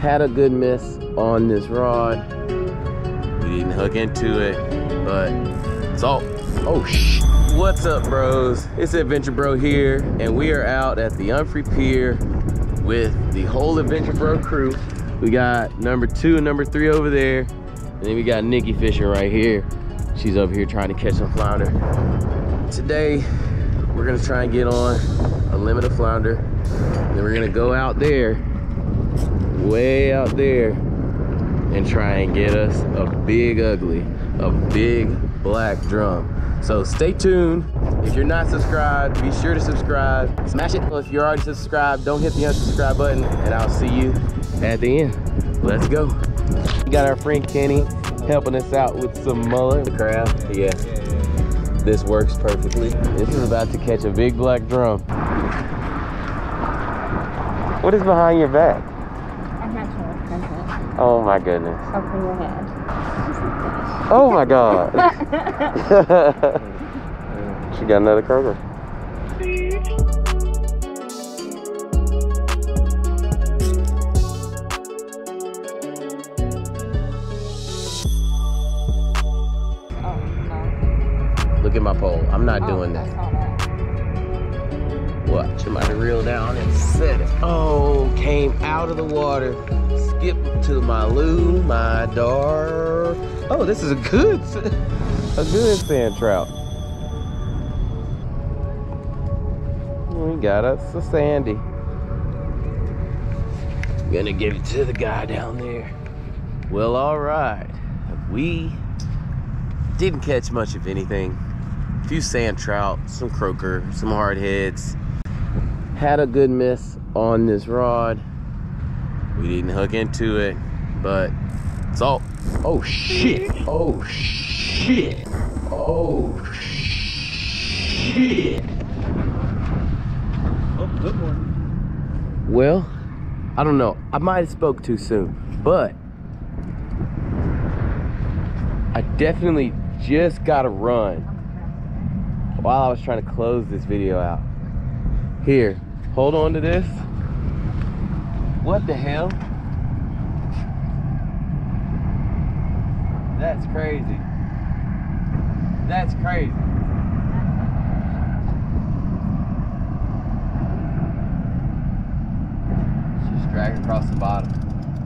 Had a good miss on this rod. We didn't hook into it, but it's all, oh sh. What's up bros? It's Adventure Bro here, and we are out at the Humphrey Pier with the whole Adventure Bro crew. We got number two and number three over there, and then we got Nikki fishing right here. She's over here trying to catch some flounder. Today, we're gonna try and get on a limit of flounder. Then we're gonna go out there, way out there, and try and get us a big ugly, a big black drum. So stay tuned. If you're not subscribed, be sure to subscribe. Smash it. If you're already subscribed, don't hit the unsubscribe button, and I'll see you at the end. Let's go. We got our friend Kenny helping us out with some mullet crab. Yeah, this works perfectly. This is about to catch a big black drum. What is behind your back? I'm not sure what's going to Oh my goodness. Open your head. Oh my god. she got another croaker. Oh, no. Look at my pole. I'm not Oh, doing I that. What? You might have reeled down and set it. Oh, came out of the water. Skip to my loo, my dar. Oh, this is a good, a good sand trout. We got us a sandy. I'm Gonna give it to the guy down there. Well, all right. We didn't catch much of anything. A few sand trout, some croaker, some hard heads. Had a good miss on this rod. We didn't hook into it, but it's all. Oh shit! Oh shit! Oh shit! Oh, good one. Well, I don't know. I might have spoke too soon, but I definitely just got to run while I was trying to close this video out. Here, hold on to this. What the hell? That's crazy. That's crazy. Just dragging across the bottom.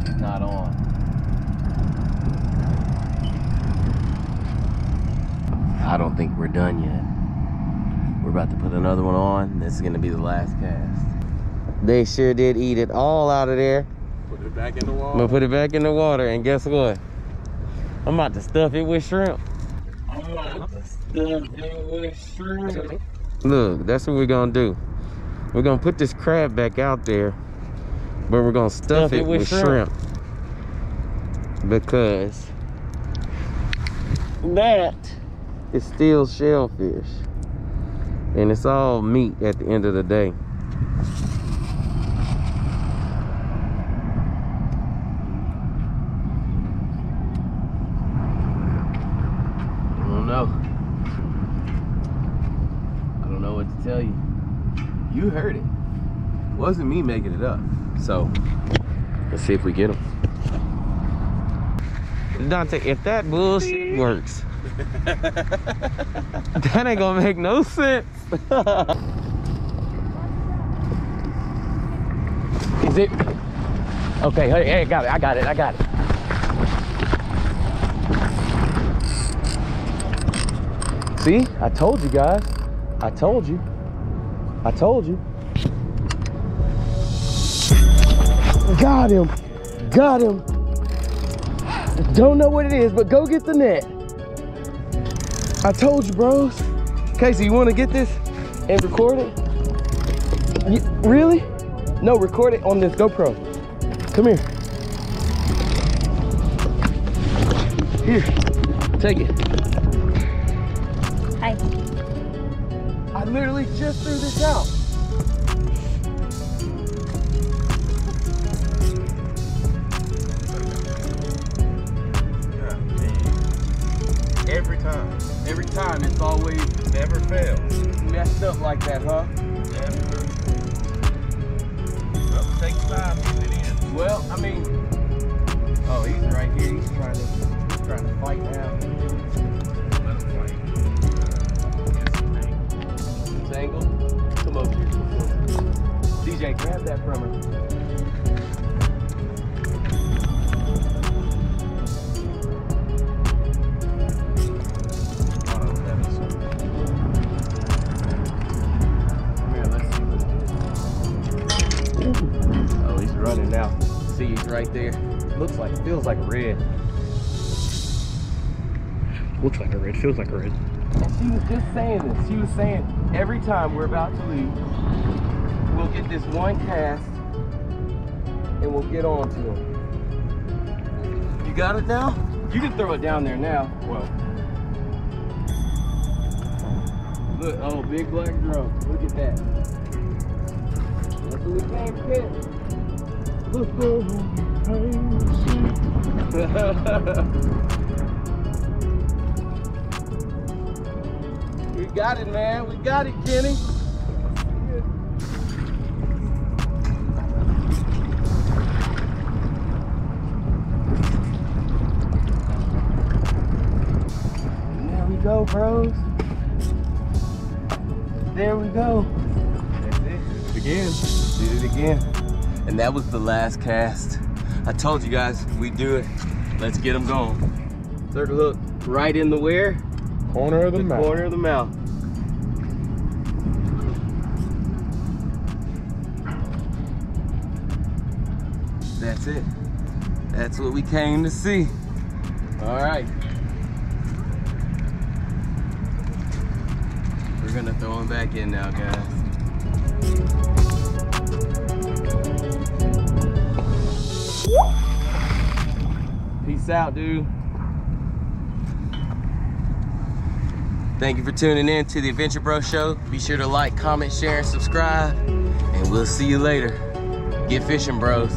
It's not on. I don't think we're done yet. About to put another one on. This is gonna be the last cast. They sure did eat it all out of there. Put it back in the wall. I'm gonna put it back in the water, and guess what? I'm about to stuff it with shrimp. I'm about to stuff it with shrimp. Look, that's what we're gonna do. We're gonna put this crab back out there, but we're gonna stuff, it, with, shrimp. Because that is still shellfish. And it's all meat at the end of the day. I don't know. I don't know what to tell you. You heard it. Wasn't me making it up. So, let's see if we get them Dante, if that bullshit works, that ain't gonna make no sense. Is it? Okay, hey, hey, got it, I got it, I got it. See, I told you guys. I told you. I told you. Got him. Got him. Don't know what it is, but go get the net. I told you, bros. Casey, you want to get this and record it? You, really? No, record it on this GoPro. Come here. Here, take it. Hi. I literally just threw this out. Time. Every time it's always never fails. Messed up like that, huh? Never. Well, take time to get it in. Well, I mean, oh, he's right here. He's trying to, he's trying to fight now. Right there. Looks like, feels like red. Looks like a red, feels like a red. And she was just saying this. She was saying every time we're about to leave, we'll get this one cast and we'll get on to him. You got it now? You can throw it down there now. Well, Look, oh, big black drum. Look at that. That's what we came to get. Look We got it, man. We got it, Kenny. There we go, bros. There we go. That's it. again. Did it again. And that was the last cast. I told you guys we'd do it. Let's get them going. Third look right in the where? Corner of the, the mouth. corner of the mouth. That's it. That's what we came to see. All right. We're gonna throw him back in now, guys. Out, dude. Thank you for tuning in to the Adventure Bro Show. Be sure to like, comment, share, and subscribe. And we'll see you later. Get fishing, bros.